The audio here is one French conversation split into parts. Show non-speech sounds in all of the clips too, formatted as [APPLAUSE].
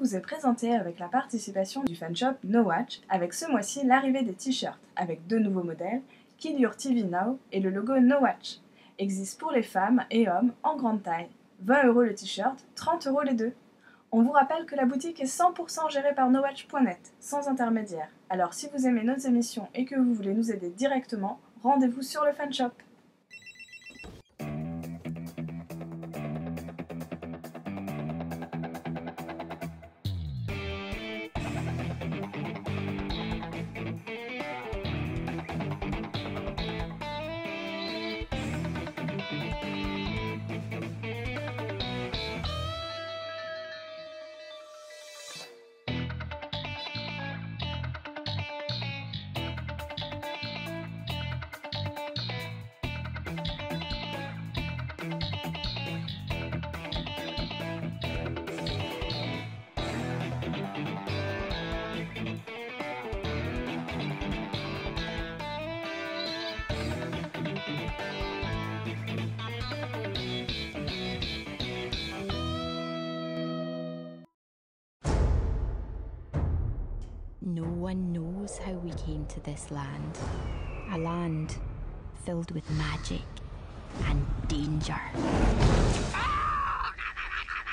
vous est présentée avec la participation du fan shop No Watch, avec ce mois-ci l'arrivée des t-shirts, avec deux nouveaux modèles, Kill Your TV Now et le logo No Watch. Existe pour les femmes et hommes en grande taille. 20 euros le t-shirt, 30 euros les deux. On vous rappelle que la boutique est 100% gérée par nowatch.net, sans intermédiaire. Alors si vous aimez nos émissions et que vous voulez nous aider directement, rendez-vous sur le fan No one knows how we came to this land. A land filled with magic and danger.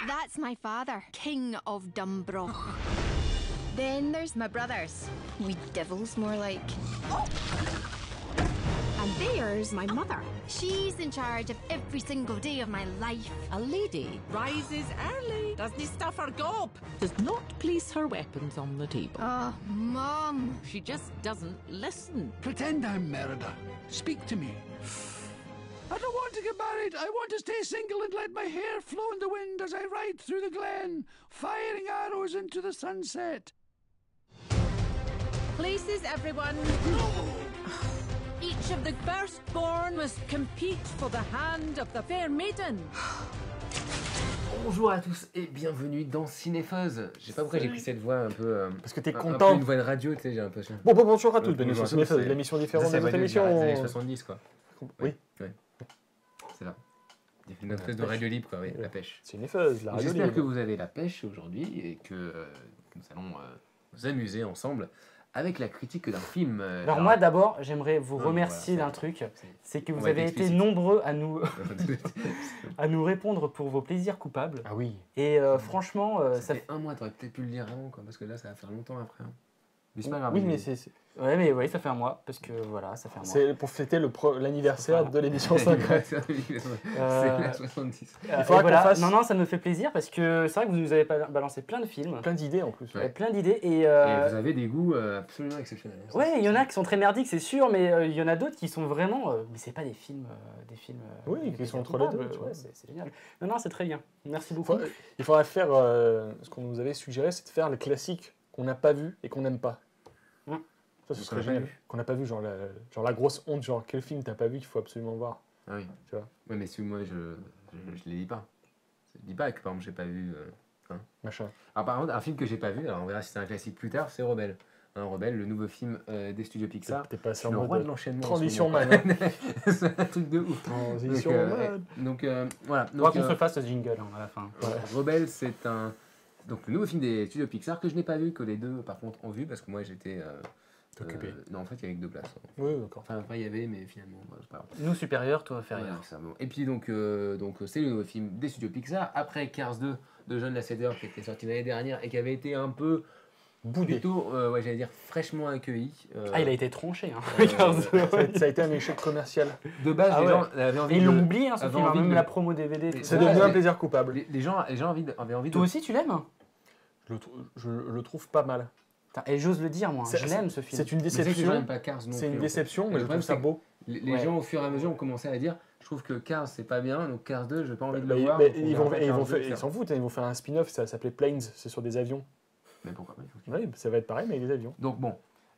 That's my father, King of Dumbroch. then there's my brothers. We devils, more like. And there's my mother. She's in charge of every single day of my life. A lady rises early, doesn't stuff her gob, does not place her weapons on the table. Oh, Mom. She just doesn't listen. Pretend I'm Merida. Speak to me. I don't want to get married. I want to stay single and let my hair flow in the wind as I ride through the glen, firing arrows into the sunset. Places, everyone. [SIGHS] Oh, Each of the firstborn must compete for the hand of the fair maiden. Bonjour à tous et bienvenue dans Cinépheuse. Je sais pas pourquoi j'ai pris cette voix un peu. euh, Parce que t'es un- un peu content. une voix de radio, tu sais, j'ai l'impression. Bon, bon, bonjour à Euh, tous, bienvenue sur à tous, Cinéphase, c'est- l'émission différente c'est des autres des années émissions. 70 quoi. Oui, C'est là. Une espèce de radio libre quoi, oui, la pêche. Cinéphase, la radio J'espère que vous avez la pêche aujourd'hui et que euh, nous allons euh, nous amuser ensemble avec la critique d'un film. euh, Alors moi d'abord, j'aimerais vous remercier voilà, d'un truc, c'est- que vous avez été nombreux à nous, [LAUGHS] [LAUGHS] à nous répondre pour vos plaisirs coupables. Ah oui. Et euh, franchement, euh, ça ça fait un mois, t'aurais peut-être pu le dire avant quoi, parce que là ça va faire longtemps après. hein. Mais c'est pas grave. Oui, mais c'est c'est- Ouais, mais oui, ça fait un mois, parce que voilà, ça fait un mois. c'est pour fêter l'anniversaire de l'émission [LAUGHS] 50. c'est Euh, la 70. Euh, faudra voilà. fasse- Non, non, ça me fait plaisir parce que c'est vrai que vous nous avez ba- balancé plein de films, Plein d'idées en plus. Ouais. euh, plein d'idées, et, Et euh, vous avez des goûts euh, absolument exceptionnels. Ouais, c'est- il y en a qui sont très merdiques, c'est sûr, mais euh, il y en a d'autres qui sont vraiment, euh, mais c'est pas des films, euh, des films. euh, Oui, qui sont entre les deux, ouais, c'est c'est génial. Non, non, c'est très bien. Merci Il beaucoup. il faudrait faire euh, ce qu'on nous avait suggéré, c'est de faire les classiques qu'on n'a pas vus et qu'on n'aime pas. Ça, ce Qu'on serait n'a pas génial. vu. Qu'on n'a pas vu, genre la, genre la grosse honte, genre quel film t'as pas vu qu'il faut absolument voir. Ah oui. Tu vois. Ouais, mais si moi je, je, je les lis pas. Je dis pas que par exemple j'ai pas vu. euh, Machin. Alors par contre, un film que j'ai pas vu, alors on verra si c'est un classique plus tard, c'est Rebelle. Hein, Rebelle, le nouveau film euh, des studios Pixar. T'es pas C'est sur le roi de mode l'enchaînement. en ce transition man. [LAUGHS] c'est un truc de ouf. Transition donc, euh, man. donc, euh, voilà. On va Donc, qu'on euh, se fasse ce jingle hein, à la fin. Rebelle, c'est un. Donc le nouveau film des studios Pixar que je n'ai pas vu, que les deux par contre ont vu parce que moi j'étais. euh, Occupé. euh, non, en fait, il y avait que deux places. Oui, d'accord. Enfin, après, il y avait, mais finalement, bah, c'est pas grave. Nous supérieurs, toi inférieur. Bon. Et puis donc, euh, donc c'est le nouveau film des studios Pixar. Après Cars 2 de John Lasseter qui était sorti l'année dernière et qui avait été un peu Boudé. plutôt, euh, ouais, j'allais dire fraîchement accueilli. Euh, Ah, il a été tronché. Hein. euh, [LAUGHS] Regarde. Ça a, été- ça a été un échec commercial. De base, Ah les ouais. gens avaient envie Et ils l'ont oublié, hein, ce film, hein, envie même de- la promo DVD. C'est ça. devenu un plaisir coupable. Les, les gens, les gens avaient envie de, avaient envie de. Toi aussi, tu l'aimes Je le, je le trouve pas mal. Et j'ose le dire, moi. Je l'aime, ce film. C'est une déception. n'aiment pas Cars non C'est une déception, mais je trouve ça beau. Les, gens, au fur et à mesure, ont commencé à dire je trouve que Cars, c'est pas bien, donc Cars 2, j'ai pas envie de le ils- voir. mais donc on ils vont, verra ils Cars vont 2, faire- c'est ils s'en foutent, hein, ils vont faire un spin-off, ça s'appelait Planes, c'est sur des avions. Mais pourquoi pas Oui, ça va être pareil, mais avec des avions. Donc bon,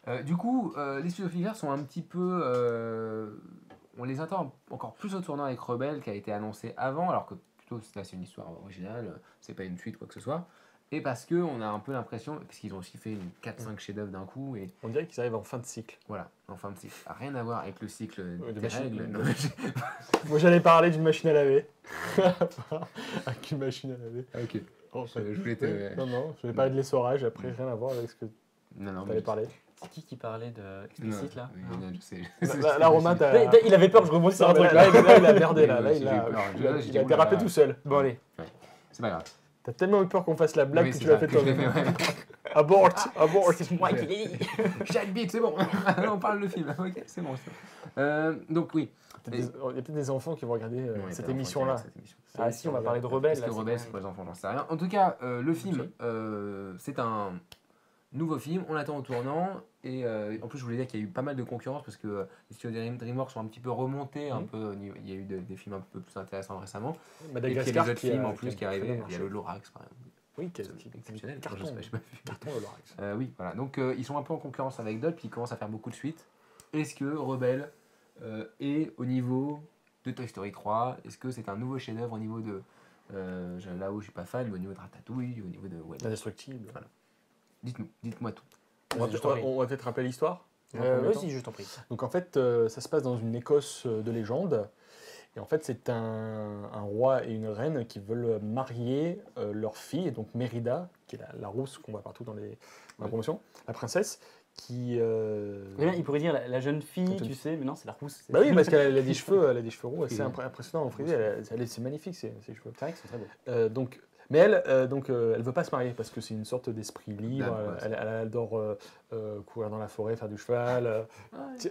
Euh, du coup, euh, les studios Pixar sont un petit peu... euh, on les attend encore plus au tournant avec Rebelle qui a été annoncé avant, alors que plutôt là c'est une histoire originale, c'est pas une suite quoi que ce soit. Et parce que on a un peu l'impression, parce qu'ils ont aussi fait une 4-5 chefs-d'œuvre d'un coup, et On dirait qu'ils arrivent en fin de cycle. voilà, en fin de cycle. Rien à voir avec le cycle de des machine- règles. non, Moi j'allais parler d'une machine à laver. [LAUGHS] avec une machine à laver. ok. Je, je voulais te. Non, non, je vais parler de l'essorage, après rien à voir avec ce que Non, non, tu avais parlé. C'est qui qui parlait de explicite là oui, Hein non, je sais. Là, là, Romain, Il avait peur que je rebondisse sur un truc là, là. là, là, il a merdé, là. Il a, dérapé tout seul. Bon allez. C'est pas grave. T'as tellement eu peur qu'on fasse la blague Oui, que tu l'as fait toi-même. [LAUGHS] Abort, abort. C'est moi qui l'ai dit. J'habite, c'est bon. [LAUGHS] On parle de film. Ok, c'est bon. c'est bon. Euh, donc oui. Des- Il y a peut-être des enfants qui vont regarder euh, Non, cette émission-là. émission. Ah si, on va parler de Rebelle. Est-ce là, que Rebelle, c'est pour les enfants J'en sais rien. En tout cas, euh, le film, euh, c'est un nouveau film. On l'attend au tournant. Et en plus, je voulais dire qu'il y a eu pas mal de concurrence parce que les studios Dream- DreamWorks sont un petit peu remontés. Un Mhm. peu, il y a eu de- des films un peu plus intéressants récemment. Et puis il y a les autres qui a- films en plus qui arrivaient. Il y a le Lorax, par exemple. Oui, qui qui- exceptionnel. Carton, Je sais pas, vu. carton Lorax. Oui, voilà. Donc ils sont un peu en concurrence avec d'autres, puis ils commencent à faire beaucoup de suites. Est-ce que Rebelle euh, est au niveau de Toy Story 3 Est-ce que c'est un nouveau chef-d'œuvre au niveau de. euh, là où je suis pas fan, mais au niveau de Ratatouille, au niveau de. ouais, Indestructible. Voilà. Dites-nous, dites-moi tout. On va peut-être- t'en prie. on va peut-être rappeler l'histoire. Euh. Vas-y, je t'en prie. Donc en fait, euh, ça se passe dans une Écosse de légende. Et en fait, c'est un, un roi et une reine qui veulent marier euh, leur fille, et donc Mérida, qui est la, la rousse qu'on voit partout dans, les, dans la Oui. promotion, la princesse, qui... euh, Eh bien, il pourrait dire la, la jeune fille, tu sais, mais non, c'est la rousse. Bah oui, parce qu'elle a des [LAUGHS] cheveux, elle a des cheveux roux, c'est impressionnant en frisé, elle elle c'est magnifique ses cheveux. C'est vrai que c'est très beau. Euh, donc, mais elle, euh, donc, euh, elle veut pas se marier parce que c'est une sorte d'esprit libre. Dame, ouais, elle, elle adore euh, euh, courir dans la forêt, faire du cheval. euh.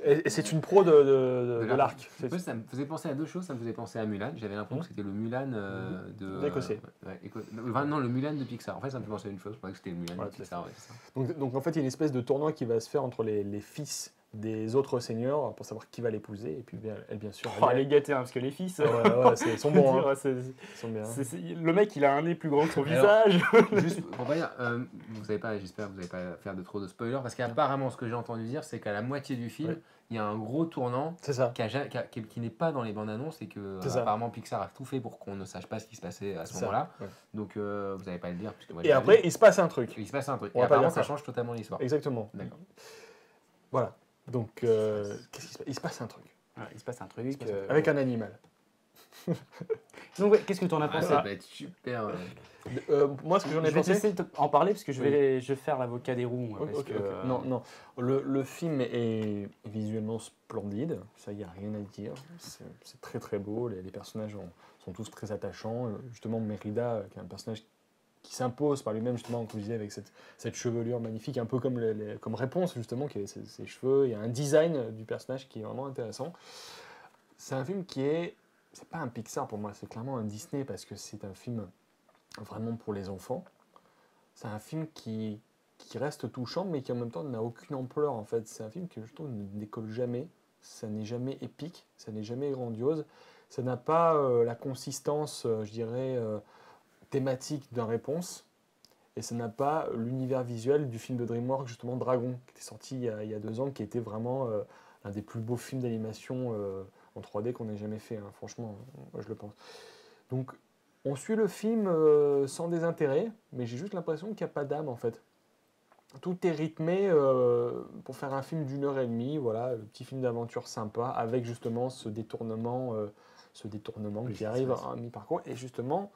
et, et c'est une pro de, de- de- de l'arc. ça me faisait penser à deux choses. Ça me faisait penser à Mulan. J'avais l'impression que c'était le Mulan euh, de. D'Écossais. euh, ouais, Éco- non, le Mulan de Pixar. En fait, ça me fait penser à une chose. Je pensais que c'était le Mulan de Pixar. ouais, c'est ça. Donc, donc, en fait, il y a une espèce de tournoi qui va se faire entre les, les fils des autres seigneurs pour savoir qui va l'épouser. Et puis, bien, elle, bien sûr. Oh, elle- elle est gâtée, hein, parce que les fils. Ouais, ouais, ouais, c'est- ils sont bons. [LAUGHS] hein. Ouais, c'est- Ils sont bien. c'est- c'est- le mec, il a un nez plus grand que son Alors- visage. [LAUGHS] Juste [LAUGHS] pour pas dire, euh, vous savez pas, j'espère que vous n'allez pas faire de trop de spoilers, parce qu'apparemment, ce que j'ai entendu dire, c'est qu'à la moitié du film, Ouais. il y a un gros tournant C'est ça. qui, a ja- qui a- qui- qui n'est pas dans les bandes annonces et que euh, apparemment Pixar a tout fait pour qu'on ne sache pas ce qui se passait à ce moment-là. ouais. Donc euh, vous n'allez pas le dire. Puisque moi, Et après, il se passe un truc. il se passe un truc. On Et apparemment, ça ça. change totalement l'histoire. Exactement. D'accord. Voilà. Donc, euh, qu'est-ce qui se passe Il se passe un truc. Ouais, il se passe un truc. euh, Avec un animal. [LAUGHS] Donc, ouais, qu'est-ce que tu en as Ah, pensé ça va être super. euh, Euh, moi, ce que j'en ai Je vais pensé. te- en parler parce que je Oui. vais, je vais faire l'avocat des roues. moi, Ok, parce ok, que, ok. euh, Non, non. Le, le film est visuellement splendide, ça, il n'y a rien à dire. C'est très très beau, les, les personnages ont- sont tous très attachants. Justement, Mérida, euh, qui est un personnage qui s'impose par lui-même, justement, comme je disais, avec cette, cette chevelure magnifique, un peu comme, comme réponse, justement, qui est ses, ses cheveux. Il y a un design du personnage qui est vraiment intéressant. C'est un film qui est. C'est pas un Pixar pour moi, c'est clairement un Disney parce que c'est un film vraiment pour les enfants. C'est un film qui, qui reste touchant, mais qui en même temps n'a aucune ampleur en fait. C'est un film que je trouve ne décolle jamais. Ça n'est jamais épique, ça n'est jamais grandiose. Ça n'a pas euh, la consistance, euh, je dirais, euh, thématique d'un réponse. Et ça n'a pas l'univers visuel du film de DreamWorks, justement Dragon, qui était sorti il y a, il y a deux ans, qui était vraiment euh, l'un des plus beaux films d'animation euh, en 3D qu'on ait jamais fait. hein. Franchement, moi je le pense. Donc on suit le film euh, sans désintérêt, mais j'ai juste l'impression qu'il n'y a pas d'âme en fait. Tout est rythmé euh, pour faire un film d'une heure et demie, voilà, le petit film d'aventure sympa, avec justement ce détournement, ce détournement Oui, qui arrive à mi-parcours. Et justement,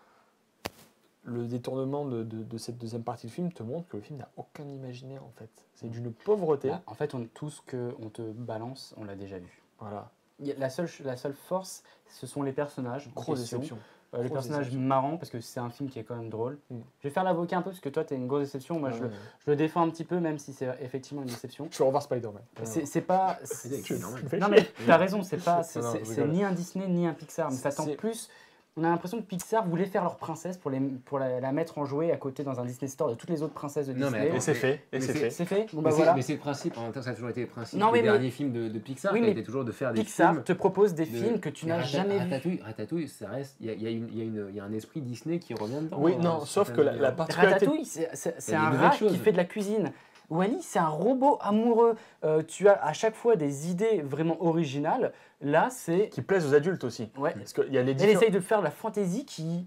le détournement de, de- de cette deuxième partie du film te montre que le film n'a aucun imaginaire en fait. C'est d'une pauvreté. bah, en fait, on, tout ce qu'on te balance, on l'a déjà vu. Voilà, La seule, la seule force, ce sont les personnages. question. déception. Euh, les personnages déception. marrants, parce que c'est un film qui est quand même drôle. Mm. Je vais faire l'avocat un peu, parce que toi, tu as une grosse déception. Moi, je, Ouais, le, ouais. je le défends un petit peu, même si c'est effectivement une déception. Je vais revoir Spider-Man. C'est c'est pas. C'est c'est- normal. Non, mais t'as raison, c'est pas. [LAUGHS] Ni un Disney ni un Pixar. Mais ça tend C'est- plus. On a l'impression que Pixar voulait faire leur princesse pour, les, pour la, la mettre en jouet à côté dans un Disney Store de toutes les autres princesses de Non, mais Disney. attends, Et c'est fait, et Mais c'est fait. C'est fait Bon, Mais bah voilà. mais c'est le principe, en même temps, ça a toujours été le principe Non, des oui, mais- derniers films de, de Pixar, Oui, mais été toujours de faire des Pixar films. te propose des de- films que tu Mais n'as jamais vus. Ratatouille, Ratatouille, ça reste. Il y a, y a une- il y a une- il y a un esprit Disney qui revient dedans. Oui, hein, non, sauf que la, la particularité. Ratatouille, c'est des un rat qui fait de la cuisine. Wally, c'est un robot amoureux. Euh, tu as à chaque fois des idées vraiment originales. Là, c'est. qui plaisent aux adultes aussi. Ouais. Parce qu'il y a les Elle essaye de faire la fantaisie qui.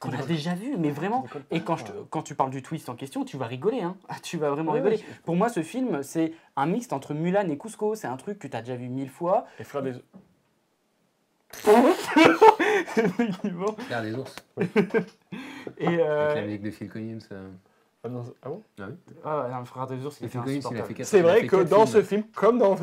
qu'on a déjà vu, mais vraiment. Et quand, je te- quoi. quand tu parles du twist en question, tu vas rigoler. Hein. [LAUGHS] Tu vas vraiment Oui, rigoler. oui. Pour moi, ce film, c'est un mixte entre Mulan et Cusco. C'est un truc que tu as déjà vu mille fois. Les frères des... [LAUGHS] [LAUGHS] Faire des ours. Et Avec euh, la musique de Phil Collins. euh. Ah non, ah bon ah, non, Frère des ours, il était insupportable. C'est vrai que dans films. ce film, comme dans,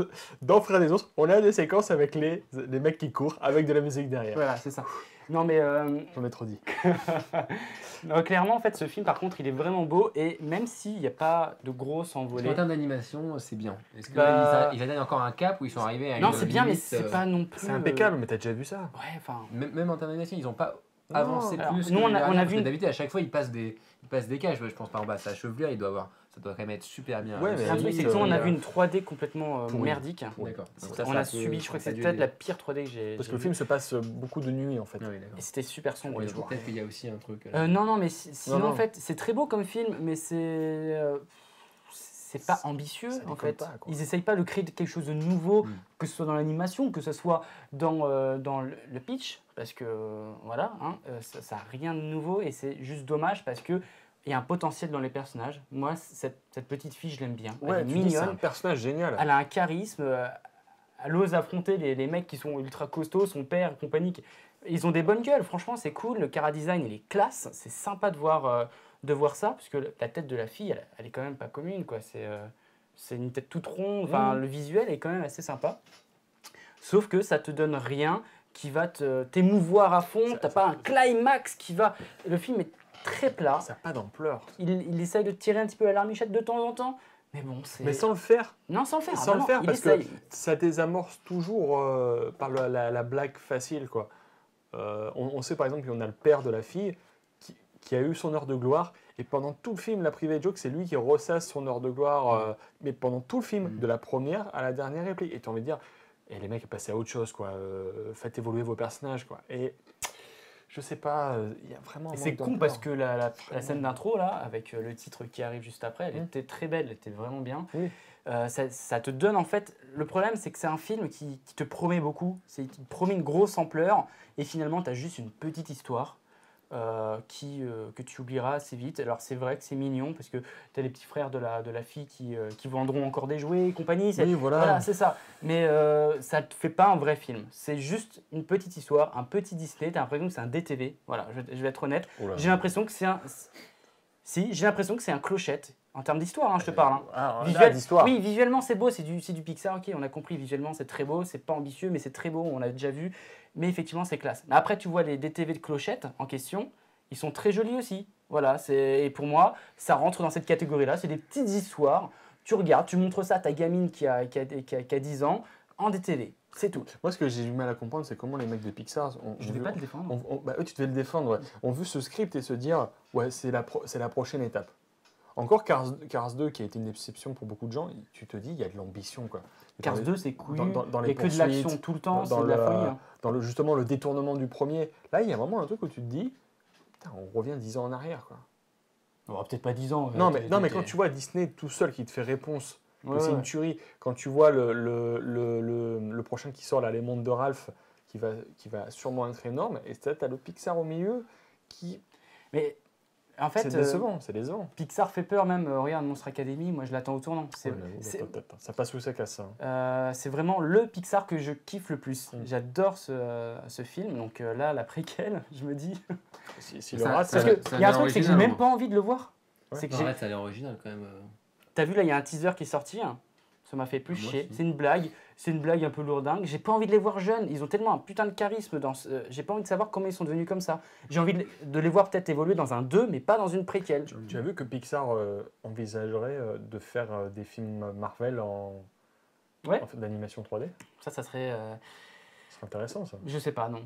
dans Frères des ours, on a des séquences avec les, les mecs qui courent avec de la musique derrière. Voilà, c'est ça. Non, mais euh, J'en ai trop dit. [LAUGHS] non, clairement, en fait, ce film, par contre, il est vraiment beau. Et même s'il n'y a pas de grosses En envolées. termes d'animation, c'est bien. Est-ce que Bah- atteignent encore un cap où ils sont arrivés à Non, une c'est bien, mais c'est euh, pas non plus. C'est euh, impeccable, mais t'as déjà vu ça Ouais, enfin. Même, même en termes d'animation, ils n'ont pas Non. avancé Alors, plus. nous, que on a- on a vu D'habitude, à chaque fois, ils passent des, ils passent des cages. Je pense par exemple à sa chevelure, il doit avoir, ça doit quand même être super bien. Ouais, mais Un truc, c'est que euh, nous, on a il vu une 3D complètement euh, merdique. D'accord. On a subi, je crois que c'est peut-être la pire 3D que j'ai. Parce que le film se passe beaucoup de nuit en fait. Ah. Et c'était super sombre. Peut-être qu'il y a aussi un truc. euh, Euh, non, non, mais si- sinon, non. en fait, c'est très beau comme film, mais c'est. C'est pas ambitieux, en fait. pas. Ils essayent pas de créer quelque chose de nouveau, Mm. que ce soit dans l'animation, que ce soit dans, euh, dans le, pitch, parce que, voilà, hein, euh, ça ça a rien de nouveau, et c'est juste dommage, parce que il y a un potentiel dans les personnages. Moi, cette, cette petite fille, je l'aime bien. Ouais, Elle est dis, c'est un mignonne, personnage génial. elle a un charisme, euh, elle ose affronter les, les mecs qui sont ultra costauds, son père et compagnie. Ils ont des bonnes gueules, franchement, c'est cool. Le cara design, il est classe. C'est sympa de voir, euh, de voir ça, parce que la tête de la fille, elle, elle est quand même pas commune. quoi. C'est euh, c'est une tête toute ronde. Enfin, Mhm. le visuel est quand même assez sympa. Sauf que ça te donne rien qui va t'émouvoir à fond. T'as pas un climax qui va. Le film est très plat. Ça n'a pas d'ampleur. Il, il essaye de tirer un petit peu la larmichette de temps en temps. Mais bon, c'est. Mais sans le faire, Non, sans le faire. sans ah le faire, parce que- ça désamorce toujours euh, par la, la- la blague facile. quoi. Euh, on, on sait par exemple qu'on a le père de la fille qui, a eu son heure de gloire, et pendant tout le film, la private joke, c'est lui qui ressasse son heure de gloire, euh, mais pendant tout le film, Mm. de la première à la dernière réplique. Et tu as envie de dire, et les mecs, passez à autre chose, quoi. euh, faites évoluer vos personnages, quoi. Et je sais pas, euh, il y a vraiment. C'est con parce que la, la- la scène d'intro, là, avec le titre qui arrive juste après, elle Mm. était très belle, elle était vraiment bien. Oui. Euh, ça, ça te donne en fait. Le problème, c'est que c'est un film qui, qui te promet beaucoup, c'est qui te promet une grosse ampleur, et finalement, tu as juste une petite histoire. Euh, qui, euh, que tu oublieras assez vite. Alors c'est vrai que c'est mignon parce que tu as les petits frères de la, de la fille qui, euh, qui vendront encore des jouets et compagnie. Oui, voilà. voilà, c'est ça. Mais ça te fait pas un vrai film. C'est juste une petite histoire, un petit Disney. T'as l'impression que c'est un DTV. Voilà, je, je vais être honnête. Oh. J'ai l'impression que c'est un. Si, j'ai l'impression que c'est un clochette. En termes d'histoire, hein, je te parle. hein. Ah, là, Visuel- d'histoire. Oui, visuellement c'est beau, c'est du, c'est du Pixar, ok, on a compris, visuellement c'est très beau, c'est pas ambitieux, mais c'est très beau, on l'a déjà vu, mais effectivement c'est classe. Mais après tu vois les DTV de clochette en question, ils sont très jolis aussi. Voilà, c'est et pour moi, ça rentre dans cette catégorie-là, c'est des petites histoires, tu regardes, tu montres ça à ta gamine qui a, qui a, qui a- qui a 10 ans, en DTV, c'est tout. Moi, ce que j'ai du mal à comprendre, c'est comment les mecs de Pixar ont, Je ont vais vu- pas te défendre. on- on- bah, eux, tu devais le défendre, ouais. ont vu ce script et se dire, ouais, c'est la, pro- c'est la prochaine étape. Encore Cars, Cars 2, qui a été une exception pour beaucoup de gens, tu te dis, il y a de l'ambition, quoi. Cars Dans les- 2 c'est dans il les y a que de l'action tout le temps, dans- c'est de la le- folie. hein. Dans le, justement le détournement du premier, là, il y a vraiment un truc où tu te dis, putain, on revient 10 ans en arrière, quoi. Peut-être pas 10 ans. Non, euh, mais, non, mais quand tu vois Disney tout seul qui te fait réponse, Ouais, c'est ouais. une tuerie, quand tu vois le, le, le, le, le prochain qui sort, là, Les Mondes de Ralph, qui va, qui va sûrement être énorme, et tu as le Pixar au milieu qui. Mais en fait, C'est euh, décevant, c'est décevant. Pixar fait peur même. euh, regarde Monstre Academy, moi je l'attends au tournant. C'est ça passe où ça casse ça. hein. euh, c'est vraiment le Pixar que je kiffe le plus. Mm. J'adore ce, ce film. Donc euh, là, la préquelle, [LAUGHS] je me dis. Si, le rate, Parce qu'il y a un truc, c'est que j'ai même pas envie de le voir. Ouais. C'est que Non, j'ai- arrête, ça a l'air original quand même. euh. T'as vu là, il y a un teaser qui est sorti. hein. Ça m'a fait plus Moi chier. C'est une blague. C'est une blague un peu lourdingue. J'ai pas envie de les voir jeunes. Ils ont tellement un putain de charisme. dans ce- euh, J'ai pas envie de savoir comment ils sont devenus comme ça. J'ai envie de, les- voir peut-être évoluer dans un 2, mais pas dans une préquelle. Tu as vu que Pixar euh, envisagerait euh, de faire euh, des films Marvel en, Ouais. en fait, d'animation 3D Ça, ça serait. C'est intéressant ça. je sais pas, non.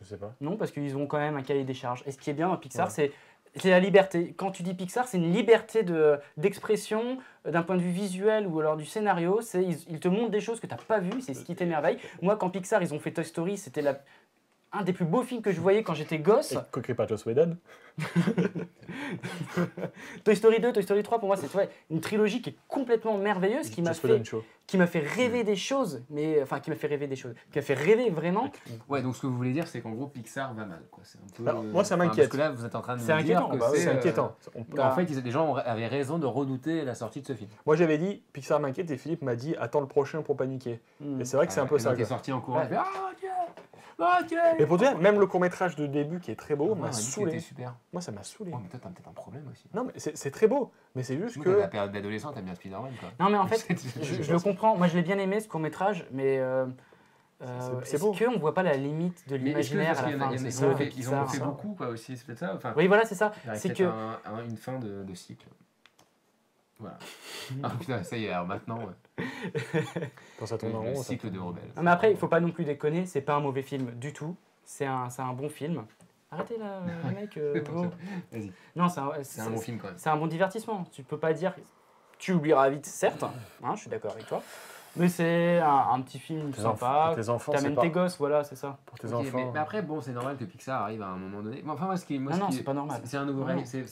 Je sais pas. Non, parce qu'ils ont quand même un cahier des charges. Et ce qui est bien dans Pixar, Ouais. c'est c'est la liberté. Quand tu dis Pixar, c'est une liberté de- d'expression euh, d'un point de vue visuel ou alors du scénario. C'est ils, ils te montrent des choses que tu n'as pas vues, c'est ce qui t'émerveille. Moi, quand Pixar, ils ont fait Toy Story, c'était la- un des plus beaux films que je voyais quand j'étais gosse. Et coquerie pas Joss Whedon? [LAUGHS] Toy Story 2, Toy Story 3, pour moi, c'est ouais, une trilogie qui est complètement merveilleuse, qui m'a fait, Show. qui m'a fait rêver des choses, mais enfin qui m'a fait rêver des choses, qui m'a fait rêver vraiment. Ouais, donc ce que vous voulez dire, c'est qu'en gros, Pixar va mal. Quoi. C'est un peu, Alors, moi, ça enfin, m'inquiète. Parce que là, vous êtes en train de C'est inquiétant, que bah oui, C'est euh, inquiétant. On- Bah, fait, les gens avaient raison de redouter la sortie de ce film. Moi j'avais dit Pixar m'inquiète et Philippe m'a dit attends le prochain pour paniquer. Hmm. Et c'est vrai que c'est un peu ça. il est sorti en courant. Ah, Dieu Ok Et pour dire, même le court-métrage de début qui est très beau m'a saoulé. super. Moi, ça m'a saoulé. Oh, mais toi, t'as peut-être un problème aussi. Non, mais c'est très beau. Mais c'est juste Nous, que. la période d'adolescent, t'aimes bien Spider-Man, quoi. Non, mais en fait, [LAUGHS] Je le comprends. Moi, je l'ai bien aimé ce court métrage, mais euh, euh, C'est- est-ce qu'on voit pas la limite de l'imaginaire à la fin ils ont fait- beaucoup, quoi, aussi, c'est peut-être ça. Enfin, Oui, voilà, c'est ça. C'est que un- un- une fin de, de cycle. Voilà. [LAUGHS] ah putain, ça y est, alors maintenant, ouais. [LAUGHS] Quand ça tourne en le rond, ça cycle de tourne. rebelle. Non, mais après, il faut pas non plus déconner. C'est pas un mauvais film du tout. C'est un, c'est un bon film. Arrêtez là, [LAUGHS] le mec. euh, oh. Vas-y. Non, c'est un, C'est un bon film quand même. C'est un bon divertissement. Tu peux pas dire. Tu oublieras vite, certes. hein, je suis d'accord avec toi. Mais c'est un, un petit film Tes sympa. enfants, tes enfants, c'est T'amènes pas tes gosses, voilà, c'est ça. pour tes enfants. mais, mais après, bon, c'est normal que Pixar arrive à un moment donné. Bon, enfin, moi, ce qui, moi, Non, ce non, c'est pas normal. C'est un nouveau non. C'est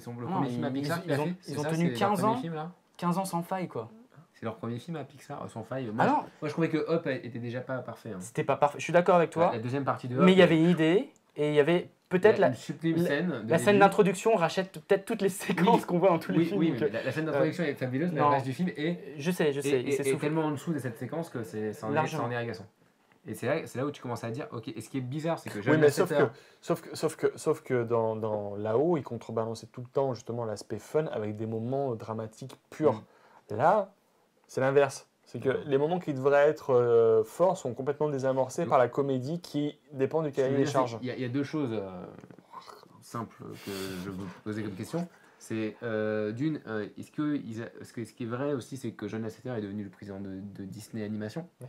son le Non, premier film à ils- Pixar ils ont- fait. ils C'est ont ça, tenu c'est leur 15 premier ans. film, là 15 ans sans faille, quoi. C'est leur premier film à Pixar, sans faille. Moi, Ah je, non, moi, je trouvais que Hop était déjà pas parfait. hein. c'était pas parfait. Je suis d'accord avec toi. La deuxième partie de Hop. Mais il y avait une idée et il y avait peut-être la, scène. la d'introduction rachète peut-être toutes les séquences Oui. qu'on voit dans tous les Oui, films. oui, mais la, la scène d'introduction est fabuleuse, mais non. le reste du film est, Je sais, je sais. est- il s'est est soufflé. tellement en dessous de cette séquence que c'est en. Et c'est là, c'est là où tu commences à dire, ok, et ce qui est bizarre, c'est que Oui, mais sauf que, sauf que, sauf que, sauf que dans, dans là-haut, ils contrebalançaient tout le temps justement l'aspect fun avec des moments dramatiques purs. Là, c'est l'inverse. C'est que les moments qui devraient être euh, forts sont complètement désamorcés par la comédie qui dépend du cahier des charges. y, a- il y a deux choses euh, simples que je veux vous poser comme question. C'est euh, d'une, est-ce que, a- ce que ce qui est vrai aussi, c'est que John Lasseter est devenu le président de, de Disney Animation, Ouais.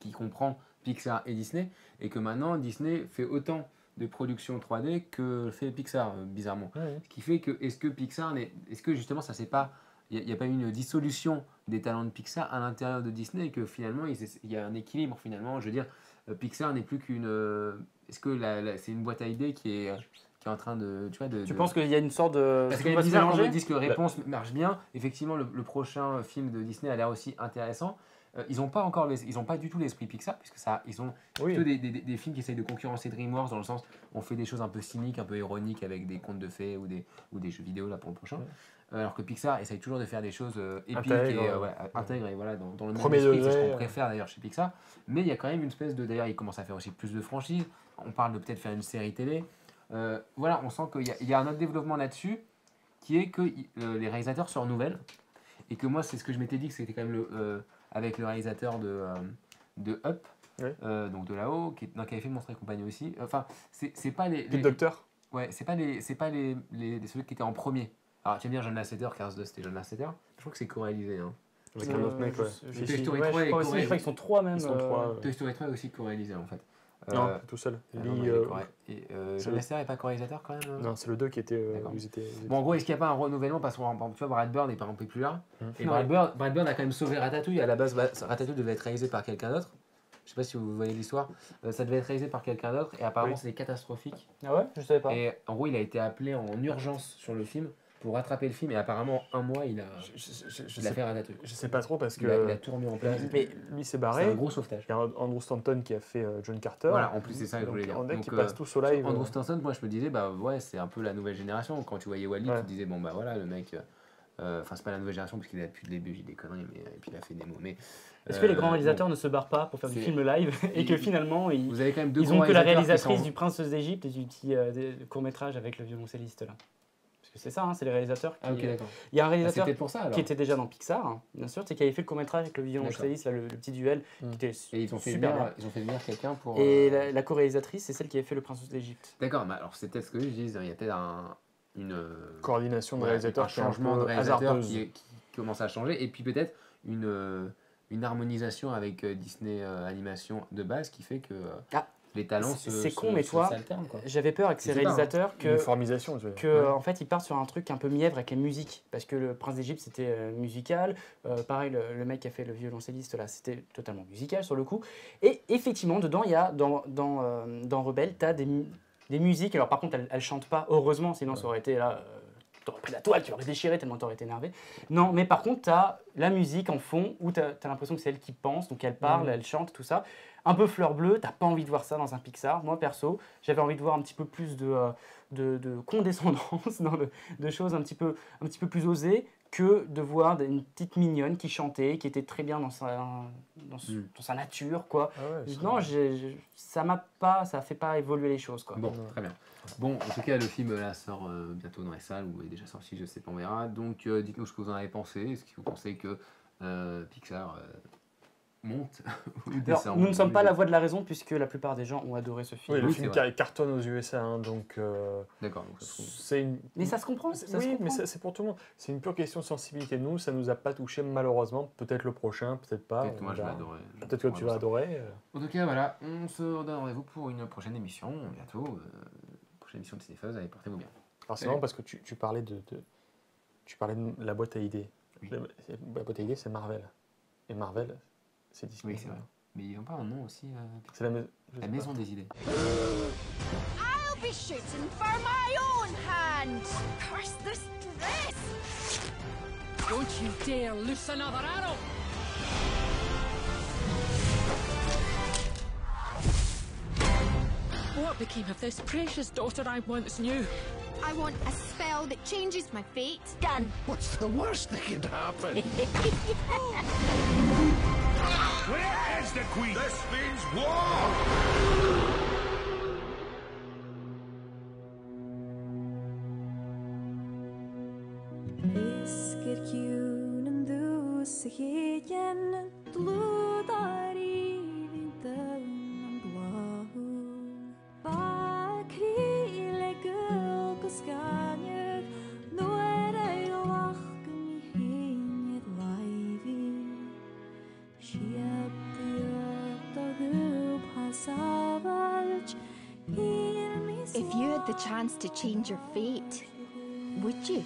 qui comprend Pixar et Disney, et que maintenant Disney fait autant de productions 3D que fait Pixar, bizarrement. Ouais. Ce qui fait que, est-ce que Pixar, n'est- est-ce que justement ça c'est pas, il n'y a, pas eu une dissolution des talents de Pixar à l'intérieur de Disney et que finalement ils il y a un équilibre finalement. Je veux dire, euh, Pixar n'est plus qu'une, euh, est-ce que la- la- c'est une boîte à idées qui est, qui est en train de, tu vois, de. Tu de- penses qu'il y a une sorte de. parce qu'il va est se bizarre qu'on me mélanger dise que Réponse marche bien. Effectivement, le, le prochain film de Disney a l'air aussi intéressant. Euh, ils n'ont pas encore, les- ils ont pas du tout l'esprit Pixar puisque ça, ils ont Oui. plutôt des, des- des films qui essayent de concurrencer DreamWorks dans le sens on fait des choses un peu cyniques, un peu ironiques avec des contes de fées ou des, ou des jeux vidéo là pour le prochain. Ouais. Euh, alors que Pixar essaye toujours de faire des choses euh, épiques Intègre, et euh, ouais. et voilà dans, dans le même Premier esprit, c'est ce qu'on préfère d'ailleurs chez Pixar. Mais il y a quand même une espèce de d'ailleurs ils commencent à faire aussi plus de franchises. On parle de peut-être faire une série télé. Euh, voilà, on sent qu'il y, a- il y a un autre développement là-dessus qui est que euh, les réalisateurs se renouvellent et que moi c'est ce que je m'étais dit que c'était quand même le, euh, avec le réalisateur de, de Up, donc de là-haut, qui, qui avait fait Monstre et compagnie aussi. Enfin, c'est pas les, les- le docteur? ouais, c'est pas les, c'est pas les, les, les- ceux qui étaient en premier. Alors tu vas me dire John Lasseter, Cars 2 c'était John Lasseter. Je crois que c'est co-réalisé. Hein. Avec Euh, un autre mec, je- ouais. Toy. Story Ouais, 3 je est crois aussi, je co-réalisé. crois qu'ils sont trois même. Ils sont euh, trois. Toy Story 3 est aussi co-réalisé en fait. Non, Euh, tout seul. ah non, non, euh. Et, euh, c'est John le- Lasseter n'est pas co-réalisateur quand même hein Non, c'est le 2 qui était. euh, ils étaient- ils étaient- Bon, en gros, est-ce qu'il n'y a pas un renouvellement Parce que tu vois, Brad Bird n'est pas un peu plus là. Mhm. Et Brad Bird, Brad Bird a quand même sauvé Ratatouille. À la base, Ratatouille devait être réalisé par quelqu'un d'autre. Je sais pas si vous voyez l'histoire. Euh, ça devait être réalisé par quelqu'un d'autre et apparemment Oui. c'était catastrophique. Ah ouais? Je savais pas. Et en gros, il a été appelé en urgence sur le film pour rattraper le film et apparemment un mois il a, Je, je- je- je il a sais, fait Ratatouille. je sais pas trop parce que Il a, il a tout remis en place. Mais lui s'est C'est barré. un gros sauvetage. Il y a Andrew Stanton qui a fait euh, John Carter. Voilà, en plus c'est ça que je voulais dire. Donc, qu'ils euh, passent tous au live. Andrew euh, Stanton, moi je me disais, bah ouais, c'est un peu la nouvelle génération. Quand tu voyais Wally, Ouais. tu te disais, bon bah voilà, le mec. euh, Enfin, c'est pas la nouvelle génération parce qu'il a depuis le début, j'ai des conneries, mais et puis il a fait des mots. Mais est-ce que les euh, grands réalisateurs bon, ne se barrent pas pour faire du C'est- film live [LAUGHS] et que finalement ils, vous avez quand même deux ils ont que la qui réalisatrice sont- du Prince d'Égypte et du petit court métrage avec le violoncelliste là que c'est ça, hein, c'est les réalisateurs qui. Ah ok d'accord. Il y a un Ah, réalisateur C'était pour ça alors. qui était déjà dans Pixar, hein, bien sûr, c'est qui avait fait le court métrage avec le violoncelliste, le, le petit duel, Mm. qui était Et ils ont fait super venir, bien. ils ont fait venir quelqu'un pour. Et euh, la, la co-réalisatrice, c'est celle qui avait fait le Prince d'Égypte. D'accord, mais alors c'est peut-être ce que je dis. Il y a peut-être un, une euh, Coordination de réalisateurs un qui changement de réalisateur qui, qui commence à changer, et puis peut-être une une harmonisation avec Disney euh, Animation de base qui fait que euh, Ah. Les talents C'est- se c'est se- con, mais se- toi. J'avais peur avec ces hein. réalisateurs que, dire. que en fait, ils partent sur un truc un peu mièvre avec les musiques. Parce que le Prince d'Égypte, c'était euh, musical. Euh, pareil, le, le mec qui a fait le violoncelliste, là, c'était totalement musical sur le coup. Et effectivement, dedans, il y a, dans, dans, euh, dans Rebelle, tu as des, des musiques. Alors, par contre, elles, elles chantent pas, heureusement, sinon ça aurait été là. euh, T'aurais pris la toile, tu aurais déchiré tellement t'aurais été énervé. Non, mais par contre, tu as la musique en fond où tu as, l'impression que c'est elle qui pense, donc elle parle, elle chante, tout ça. Un peu fleur bleue, t'as pas envie de voir ça dans un Pixar. Moi perso, j'avais envie de voir un petit peu plus de, euh, de, de condescendance, [LAUGHS] de, de choses un petit, peu, un petit peu plus osées que de voir une petite mignonne qui chantait, qui était très bien dans sa, dans, ce- Mm. dans sa nature, quoi. Ah ouais, non, ça m'a pas, ça fait pas évoluer les choses, quoi. Bon, très bien. Bon, en tout cas, le film là sort euh, bientôt dans les salles ou est déjà sorti, je sais pas, on verra. Donc, euh, dites-nous ce que vous en avez pensé. Est-ce que vous pensez que euh, Pixar euh, monte [LAUGHS] ou Alors, descend nous ne sommes pas la voix de la raison puisque la plupart des gens ont adoré ce film. Oui, le Oui, film c'est car- cartonne aux USA, hein, donc euh, D'accord, donc ça se trouve. c'est une. Mais ça se comprend. c'est- ça se oui, mais comprend. c'est c'est pour tout le monde. C'est une pure question de sensibilité. Nous, ça nous a pas touché malheureusement. Peut-être le prochain, peut-être pas. Peut-être que on moi, je vais verra. adorer. Peut-être que tu vas adorer. euh. En tout cas, voilà, on se donne rendez-vous pour une prochaine émission, bientôt. euh, prochaine émission de Cinéphases, allez, portez-vous bien. Alors c'est marrant parce que tu, tu parlais de, de- tu parlais de la boîte à idées. Oui. La, la boîte à idées, c'est Marvel. Et Marvel, c'est Disney. Oui, c'est vrai. Mais ils n'ont pas un nom aussi, euh, C'est la, mais- La sais maison des idées. I'll be shooting for my own hand. Curse this dress. Don't you dare loose another arrow! What became of this precious daughter I once knew? I want a spell that changes my fate. Done. What's the worst that could happen? [LAUGHS] Where is the queen? This means war! Visker kjunen du seg igjen the chance to change your fate, would you?